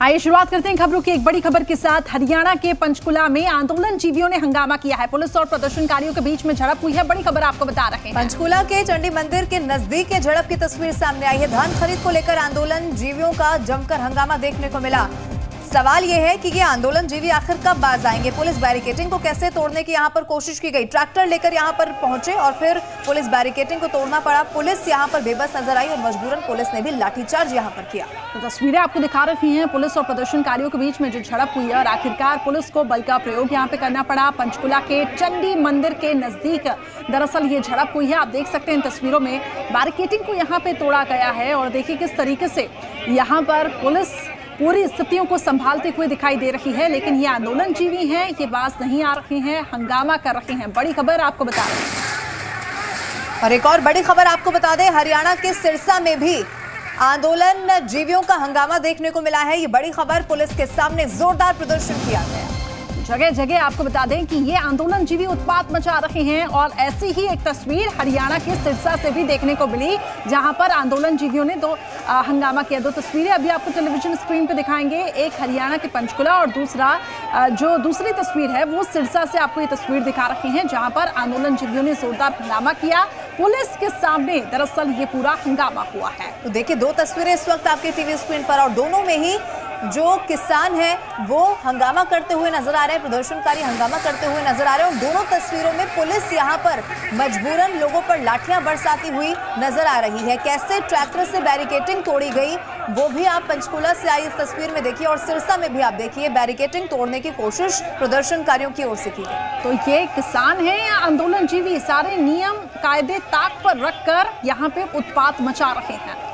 आइए शुरुआत करते हैं खबरों की एक बड़ी खबर के साथ। हरियाणा के पंचकुला में आंदोलन जीवियों ने हंगामा किया है। पुलिस और प्रदर्शनकारियों के बीच में झड़प हुई है। बड़ी खबर आपको बता रहे हैं। पंचकुला के चंडी मंदिर के नज़दीक के झड़प की तस्वीर सामने आई है। धान खरीद को लेकर आंदोलन जीवियों का जमकर हंगामा देखने को मिला। सवाल यह है कि ये आंदोलन जीवी आखिर कब बाज आएँगे? पुलिस बैरिकेटिंग को कैसे तोड़ने की यहाँ पर कोशिश की गई? ट्रैक्टर लेकर यहाँ पर पहुँचे और फिर पुलिस बैरिकेटिंग को तोड़ना पड़ा। पुलिस यहाँ पर बेबस नज़र आई और मजबूरन पुलिस ने भी लाठीचार्ज यहाँ पर किया। तो तस्वीरें आपको दिखा रही हैं। पुलिस और प्रदर्शनकारियों के बीच में जो झड़प हुई है और आखिरकार पुलिस को बल का प्रयोग यहाँ पे करना पड़ा। पंचकुला के चंडी मंदिर के नज़दीक दरअसल ये झड़प हुई है। आप देख सकते हैं इन तस्वीरों में बैरिकेटिंग को यहाँ पे तोड़ा गया है और देखिए किस तरीके से यहाँ पर पुलिस पूरी स्थितियों को संभालते हुए दिखाई दे रही है, लेकिन ये आंदोलन जीवी हैं, ये बास नहीं आ रहे हैं, हंगामा कर रहे हैं। बड़ी खबर आपको बता रहे और एक और बड़ी खबर आपको बता दें, हरियाणा के सिरसा में भी आंदोलन जीवियों का हंगामा देखने को मिला है। ये बड़ी खबर पुलिस के सामने जोरदार प्रदर्शन किया गया जगह जगह आपको बता दें कि ये आंदोलन जीवी उत्पात मचा रहे हैं और ऐसी ही एक तस्वीर हरियाणा के सिरसा से भी देखने को मिली, जहाँ पर आंदोलन जीवियों ने दो हंगामा किया। दो तस्वीरें अभी आपको टेलीविज़न स्क्रीन पर दिखाएँगे। एक हरियाणा के पंचकुला और दूसरा जो दूसरी तस्वीर है, वो सिरसा से आपको ये तस्वीर दिखा रहे हैं, जहाँ पर आंदोलन जीवियों ने जोरदार हंगामा किया। पुलिस के सामने दरअसल ये पूरा हंगामा हुआ है। तो देखिए, दो तस्वीरें इस वक्त आपके टीवी स्क्रीन पर और दोनों में ही जो किसान है, वो हंगामा करते हुए नज़र आ रहे हैं, प्रदर्शनकारी हंगामा करते हुए नज़र आ रहे हैं। और दोनों तस्वीरों में पुलिस यहाँ पर मजबूरन लोगों पर लाठियाँ बरसाती हुई नज़र आ रही है। कैसे ट्रैक्टर से बैरिकेटिंग तोड़ी गई, वो भी आप पंचकुला से आई इस तस्वीर में देखिए और सिरसा में भी आप देखिए, बैरिकेटिंग तोड़ने की कोशिश प्रदर्शनकारियों की ओर से की गई। तो ये किसान है, या आंदोलन जीवी सारे नियम, कायदे, ताक पर रखकर यहाँ पे उत्पात मचा रहे हैं।